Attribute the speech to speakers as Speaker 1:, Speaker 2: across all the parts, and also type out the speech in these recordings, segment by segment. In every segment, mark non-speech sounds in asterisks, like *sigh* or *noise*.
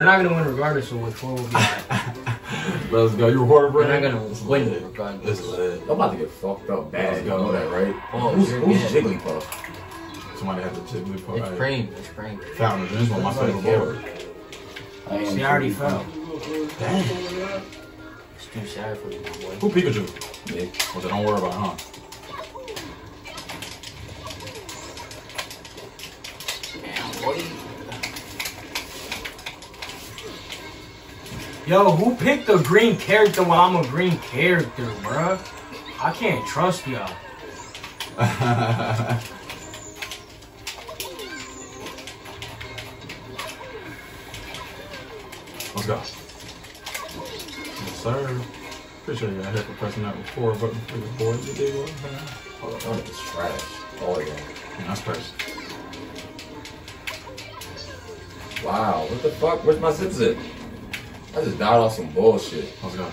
Speaker 1: They're not gonna win regardless of what four will be.
Speaker 2: Let's go. You recording, bro?
Speaker 1: They're not gonna win regardless.
Speaker 2: This is lit.
Speaker 3: I'm about to get fucked up bad.
Speaker 2: Let's
Speaker 3: You
Speaker 2: go.
Speaker 3: know that, right?
Speaker 1: Oh,
Speaker 3: who's who's. Jigglypuff?
Speaker 2: Somebody had to Jigglypuff.
Speaker 1: It's cream. It's cream.
Speaker 2: Fountain. This is one of my favorite
Speaker 3: like
Speaker 2: boards.
Speaker 3: I am
Speaker 1: See, I already
Speaker 3: Jigglypuff.
Speaker 1: fell.
Speaker 2: Damn.
Speaker 1: It's too sad for you, my boy.
Speaker 2: Who Pikachu?
Speaker 3: Me.
Speaker 2: Was it? Don't worry about it, huh?
Speaker 1: Damn, boy. Yo, who picked a green character while I'm a green character, bruh? I can't trust y'all. *laughs*
Speaker 2: Let's go. Yes, sir. Appreciate you out here for pressing that before, but for the board. You dig what I'm saying?
Speaker 3: Hold on, oh, that nigga's trash. Oh yeah.
Speaker 2: Yeah, that's crazy.
Speaker 3: Wow. What the fuck? Where's my zip zip? I just died off some bullshit.
Speaker 2: Let's go.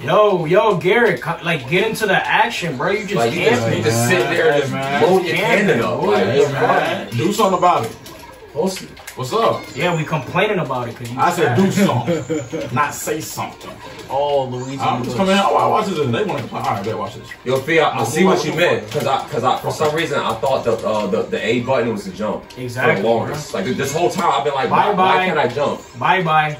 Speaker 1: Yo, yo, Garrett, co- like get into the action, bro. You just
Speaker 3: Like you just, you just sit there and just blow your cannon up. Like.
Speaker 2: Do something about it.
Speaker 3: Fuck? Pussy.
Speaker 2: What's up?
Speaker 1: Yeah, we complaining about it because you.
Speaker 2: I said do something, *laughs* not say something.
Speaker 1: Oh, Luigi.
Speaker 2: I'm just coming out. I watch this and they want to play. All right, bet watch this.
Speaker 3: Yo, Fia, I, I see what you
Speaker 2: Move
Speaker 3: meant because I, because I, for some reason, I thought the uh, the, the A button was to jump.
Speaker 1: Exactly,
Speaker 3: For the longest. Like this whole time, I've been like,
Speaker 1: Bye
Speaker 3: why,
Speaker 1: bye.
Speaker 3: why can't I jump?
Speaker 1: Bye bye.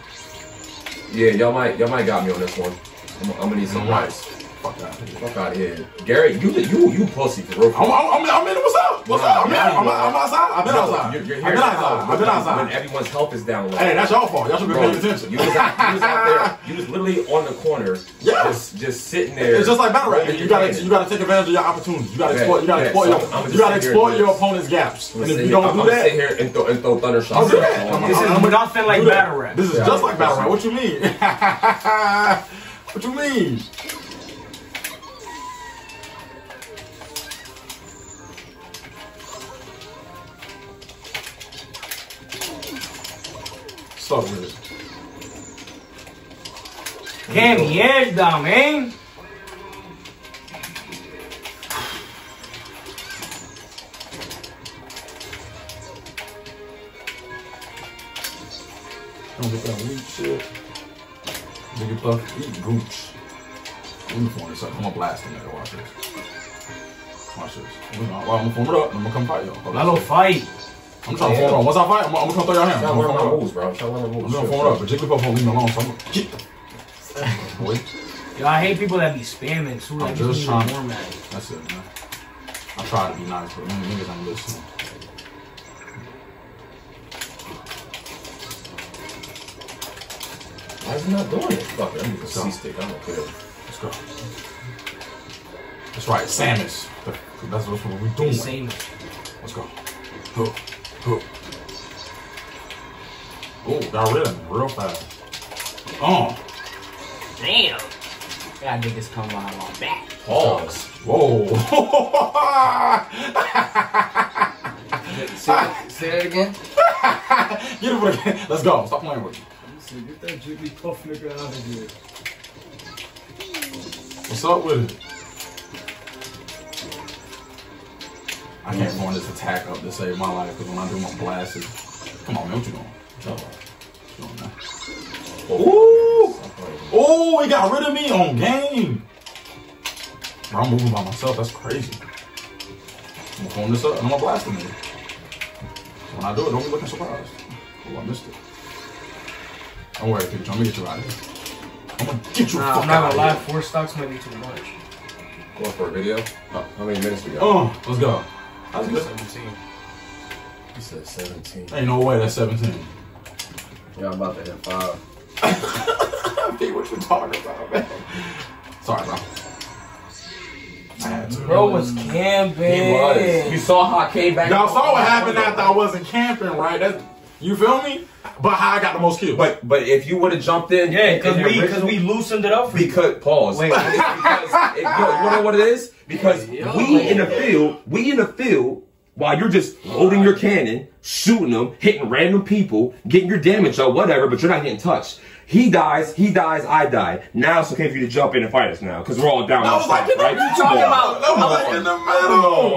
Speaker 3: Yeah, y'all might, y'all might got me on this one. I'm, I'm gonna need some
Speaker 2: Right.
Speaker 3: rice.
Speaker 2: Fuck that.
Speaker 3: Fuck out of here, Gary. You, you, you pussy for real.
Speaker 2: I'm, I'm, I'm, I'm in. What's up? What's up? I'm, in. I'm, I'm outside. I've been
Speaker 3: No,
Speaker 2: outside.
Speaker 3: You're, you're
Speaker 2: I've been outside. I've been
Speaker 3: when-
Speaker 2: outside.
Speaker 3: When everyone's health is down low.
Speaker 2: Hey, that's y'all fault. Y'all should be
Speaker 3: Bro,
Speaker 2: paying attention.
Speaker 3: You was, out, you was out there. *laughs* You was literally on the corner.
Speaker 2: Yeah.
Speaker 3: Just, just sitting there.
Speaker 2: It's just like battle rap.
Speaker 3: holding
Speaker 2: You gotta, you gotta take advantage of your opportunities. You gotta exploit. You gotta exploit your. You gotta exploit your opponent's gaps. And if
Speaker 3: sit
Speaker 2: you
Speaker 3: here-
Speaker 2: don't do
Speaker 3: gonna sit here and throw, and throw thunder shots.
Speaker 2: I'll do that.
Speaker 3: on my-
Speaker 1: This is
Speaker 2: I'm-
Speaker 1: nothing like
Speaker 2: do
Speaker 1: battle rap.
Speaker 2: This is just like battle rap. What you mean? *laughs* what you mean? Start with it.
Speaker 1: ¡Qué mierda, man!
Speaker 2: Don't get that weak shit. Nigga puff, eat gooch. Let me form this up. I'm gonna blast him nigga. Watch this. Watch this. I'm gonna, I'm gonna form it up. I'm gonna come fight y'all.
Speaker 1: Lalo fight.
Speaker 2: I'm trying to form it up. Once I fight, I'm, I'm gonna come throw your hand. I'm gonna
Speaker 3: wearing
Speaker 2: form up.
Speaker 3: moves, bro. Stop wearing my
Speaker 2: I'm
Speaker 3: moves.
Speaker 2: gonna form up. But Jigglypuff won't leave me alone, so I'm gonna get *laughs* the. Wait.
Speaker 1: Yo, I hate people that be spamming too.
Speaker 2: I'm just
Speaker 1: just
Speaker 2: trying-
Speaker 1: format.
Speaker 2: That's it, man. I try to be nice, but niggas niggas ain't listening.
Speaker 3: Why is he not doing it? Fuck it. I'm using
Speaker 2: So-
Speaker 3: C stick. I don't care.
Speaker 2: Let's go. That's right, Samus. That's what we're doing.
Speaker 1: Same.
Speaker 2: Let's go. Hook. Hook. Oh, got rid of him real fast. Oh.
Speaker 1: Damn. Got niggas come on my back.
Speaker 3: Pause.
Speaker 2: Whoa. *laughs*
Speaker 4: Say, say that again. *laughs*
Speaker 2: Get him again. Let's go. Stop playing with me.
Speaker 5: Get that Jigglypuff nigga out of here.
Speaker 2: What's up with it? I can't form this attack up to save my life because when I do my blasts, come on, man, what you doing? What you doing, man? Ooh! Oh, he got rid of me on game. Bro, I'm moving by myself. That's crazy. I'm gonna form this up and I'm gonna blast him. So when I do it, don't be looking surprised. Oh, I missed it. Don't worry, Pikachu. I'm gonna get you out of here. I'm gonna get you.
Speaker 1: Nah,
Speaker 2: fuck
Speaker 1: I'm not
Speaker 2: out
Speaker 1: gonna lie. Four stocks might be too much.
Speaker 3: Going for a video?
Speaker 2: Oh.
Speaker 3: How many minutes we got?
Speaker 2: Oh, let's go. That's good.
Speaker 1: 17.
Speaker 3: You said 17.
Speaker 2: Ain't no way that's 17.
Speaker 4: Yeah, I'm about to hit five. *laughs*
Speaker 2: P, what you're talking about, man? Sorry, bro. I had to.
Speaker 1: Bro was camping.
Speaker 3: He was. You saw how I came back.
Speaker 2: Y'all saw what happened after I wasn't camping, right? That you feel me? But how I got the most kills.
Speaker 3: But but if you would have jumped in,
Speaker 1: Yeah, because we, cause we loosened it up for you.
Speaker 3: Because pause.
Speaker 1: Wait.
Speaker 3: It's *laughs* because, it, yo, you know what it is? Because we in the field, we in the field while you're just loading your cannon, shooting them, hitting random people, getting your damage up, whatever, but you're not getting touched. He dies, he dies, I die. Now it's okay for you to jump in and fight us now, because we're all down.
Speaker 2: I was like in the
Speaker 3: right?
Speaker 2: middle.
Speaker 3: Come on.
Speaker 2: That was like in the middle.